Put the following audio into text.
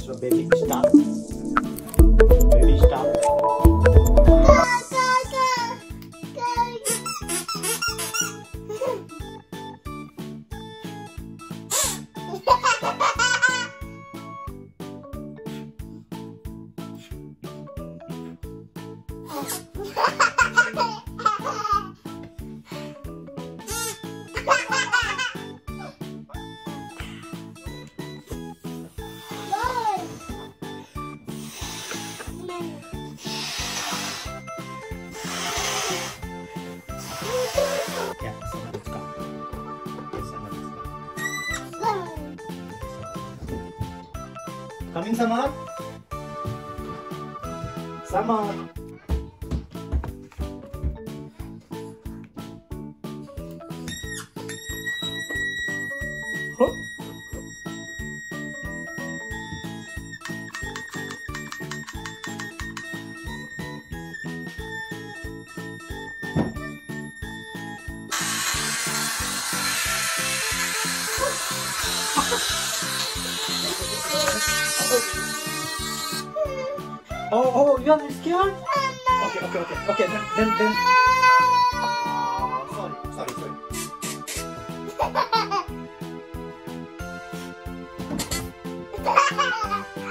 So baby, stop. Baby, stop. Yeah, Coming, Samar? Samar. Huh? Oh, oh, oh, you are scared? Okay, okay, okay, okay. Then, then, then. Sorry, sorry, sorry.